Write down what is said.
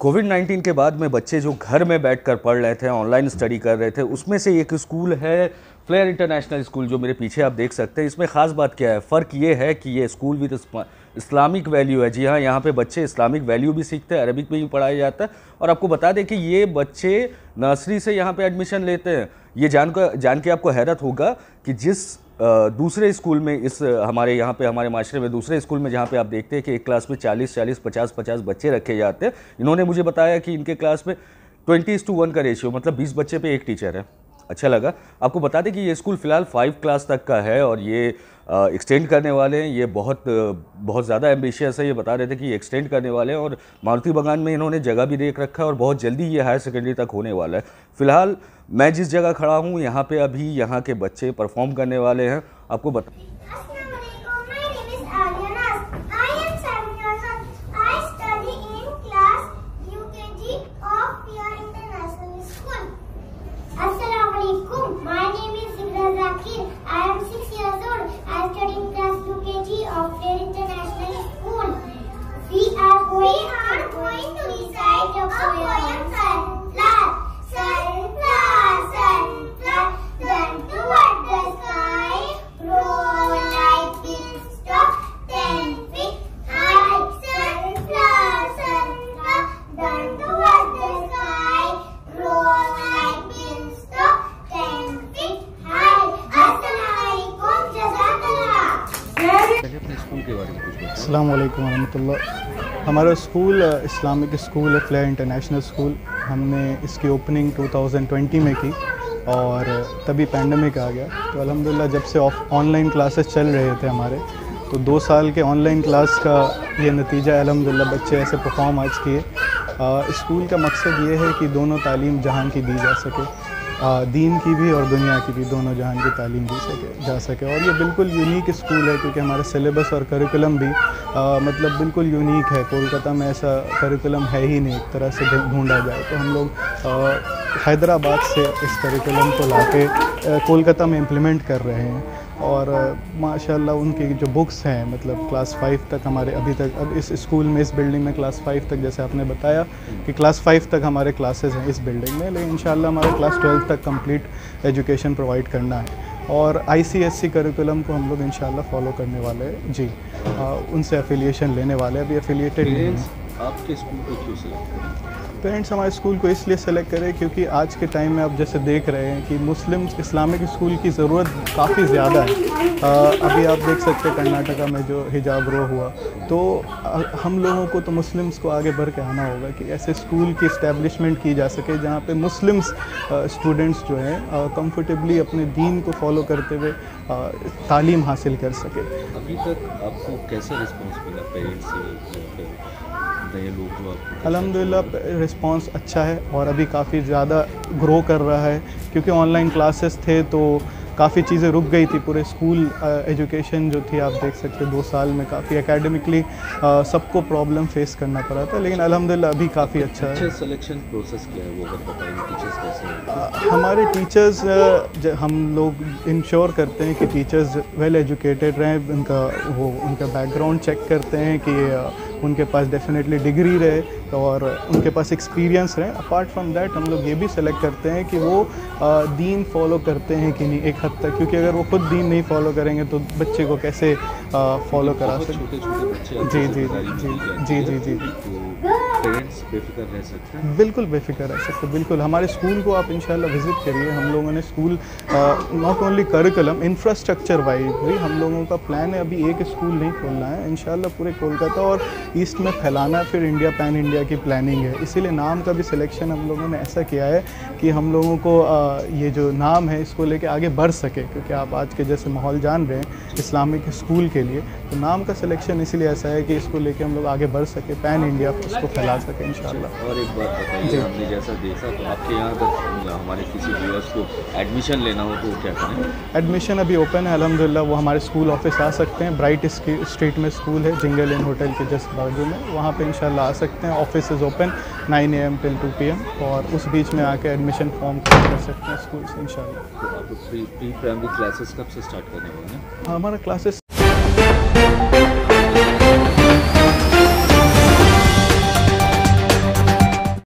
Covid 19 के बाद में बच्चे जो घर में बैठकर पढ़ रहे थे, ऑनलाइन स्टडी कर रहे थे, उसमें से एक स्कूल है फ्लेयर इंटरनेशनल स्कूल जो मेरे पीछे आप देख सकते हैं। इसमें ख़ास बात क्या है? फ़र्क ये है कि ये स्कूल विद इस्लामिक वैल्यू है। जी हाँ यहाँ पे बच्चे इस्लामिक वैल्यू भी सीखते हैं, अरबिक में भी पढ़ाया जाता है। और आपको बता दें कि ये बच्चे नर्सरी से यहाँ पे एडमिशन लेते हैं। ये जान कर जान के आपको हैरत होगा कि जिस दूसरे स्कूल में इस हमारे यहाँ पे, हमारे माशरे में दूसरे स्कूल में जहाँ पे आप देखते हैं कि एक क्लास में 40 40 50 50 बच्चे रखे जाते हैं। इन्होंने मुझे बताया कि इनके क्लास में ट्वेंटी टू वन का रेशियो मतलब 20 बच्चे पे एक टीचर है। अच्छा लगा। आपको बता दें कि ये स्कूल फ़िलहाल फाइव क्लास तक का है और ये एक्सटेंड करने वाले हैं। ये बहुत बहुत ज़्यादा एम्बिशियस है। ये बता रहे थे कि एक्सटेंड करने वाले हैं और मारुति बगान में इन्होंने जगह भी देख रखा है और बहुत जल्दी ये हायर सेकेंडरी तक होने वाला है। फ़िलहाल मैं जिस जगह खड़ा हूँ, यहाँ पर अभी यहाँ के बच्चे परफॉर्म करने वाले हैं। आपको बता अल्लाम वरहमल हमारा स्कूल इस्लामिक स्कूल है फ्लेयर इंटरनेशनल स्कूल हमने इसकी ओपनिंग 2020 में की और तभी पैंडमिक आ गया। तो अल्हम्दुलिल्लाह, जब से ऑफ़ ऑनलाइन क्लासेस चल रहे थे हमारे तो दो साल के ऑनलाइन क्लास का ये नतीजा अलहमदिल्ला बच्चे ऐसे परफॉर्म आज किए। स्कूल का मकसद ये है कि दोनों तालीम जहाँ की दी जा सके। दीन की भी और दुनिया की भी दोनों जहान की तालीम दी सके जा सके। और ये बिल्कुल यूनिक स्कूल है क्योंकि हमारे सिलेबस और करिकुलम भी आ, मतलब बिल्कुल यूनिक है। कोलकाता में ऐसा करिकुलम है ही नहीं एक तरह से ढूंढा जाए तो हम लोग हैदराबाद से इस करिकुलम को ला के कोलकाता में इम्प्लीमेंट कर रहे हैं। और माशाल्लाह उनकी जो बुक्स हैं मतलब क्लास फाइव तक हमारे अभी तक अब इस स्कूल में इस बिल्डिंग में क्लास फाइव तक जैसे आपने बताया कि क्लास फाइव तक हमारे क्लासेस हैं इस बिल्डिंग में लेकिन इंशाल्लाह हमारे क्लास ट्वेल्थ तक कंप्लीट एजुकेशन प्रोवाइड करना है। और आईसीएससी करिकुलम को हम लोग इंशाल्लाह फॉलो करने वाले हैं। जी आ, उनसे एफिलिएशन लेने वाले अभी एफिलिएटेड आपके स्कूल को क्यों सिलेक्ट पेरेंट्स हमारे स्कूल को इसलिए सेलेक्ट करें क्योंकि आज के टाइम में आप जैसे देख रहे हैं कि मुस्लिम इस्लामिक स्कूल की ज़रूरत काफ़ी ज़्यादा है। आ, अभी आप देख सकते हैं कर्नाटका में जो हिजाब रो हुआ। तो आ, हम लोगों को तो मुस्लिम्स को आगे बढ़ के आना होगा कि ऐसे स्कूल की इस्टेब्लिशमेंट की जा सके जहाँ पे मुस्लिम्स स्टूडेंट्स जो हैं कंफर्टेबली अपने दीन को फॉलो करते हुए तालीम हासिल कर सके। अभी तक आपको कैसा रिस्पॉन्स मिला पेरेंट्स से ये लोग जो अलहमदिल्ला रिस्पांस अच्छा है और अभी काफ़ी ज़्यादा ग्रो कर रहा है। क्योंकि ऑनलाइन क्लासेस थे तो काफ़ी चीज़ें रुक गई थी पूरे स्कूल एजुकेशन जो थी आप देख सकते दो साल में काफ़ी एकेडमिकली सबको प्रॉब्लम फेस करना पड़ा था। लेकिन अलहमदिल्ला अभी काफ़ी अच्छा है। सिलेक्शन प्रोसेस क्या है? वो अगर टीचर्स कैसे हमारे टीचर्स हम लोग इंश्योर करते हैं कि टीचर्स वेल एजुकेटेड रहें उनका वो उनका बैकग्राउंड चेक करते हैं कि उनके पास डेफिनेटली डिग्री रहे और उनके पास एक्सपीरियंस रहे। अपार्ट फ्रॉम दैट हम लोग ये भी सेलेक्ट करते हैं कि वो दीन फॉलो करते हैं कि नहीं एक हद तक। क्योंकि अगर वो खुद दीन नहीं फॉलो करेंगे तो बच्चे को कैसे फॉलो करा सकते जी जी जी जी जी जी। पेरेंट्स बेफिक्र रह सकते हैं? बिल्कुल बेफिक्र रह सकते बिल्कुल। हमारे स्कूल को आप इंशाल्लाह विज़िट करिए। हम लोगों ने school not only curriculum infrastructure wise भी हम लोगों का प्लान है। अभी एक स्कूल नहीं खोलना है इंशाल्लाह पूरे कोलकाता और ईस्ट में फैलाना फिर इंडिया पैन इंडिया की प्लानिंग है। इसीलिए नाम का भी सिलेक्शन हम लोगों ने ऐसा किया है कि हम लोगों को आ, ये जो नाम है इसको लेके आगे बढ़ सके क्योंकि आप आज के जैसे माहौल जान रहे हैं इस्लामिक स्कूल के लिए। तो नाम का सिलेक्शन इसीलिए ऐसा है कि इसको लेके हम लोग आगे बढ़ सके पैन इंडिया उसको फैला जा सके इन और एक बात बताइए हमने जैसा देखा तो आपके यहाँ अगर हमारे किसी व्यूअर्स को एडमिशन लेना हो तो क्या करें? एडमिशन अभी ओपन है अलहमदिल्ला वो हमारे स्कूल ऑफ़िस आ सकते हैं। ब्राइट स्ट्रीट में स्कूल है जिंगल इन होटल के जस्ट बाजू में। वहाँ पे इंशाल्लाह आ सकते हैं। Office is open nine A M till two P M और उस बीच में आके एडमिशन फॉर्म कर सकते हैं स्कूल से इन प्री प्राइमरी क्लासेस कब से स्टार्ट करने वाले हैं? हमारा क्लासेस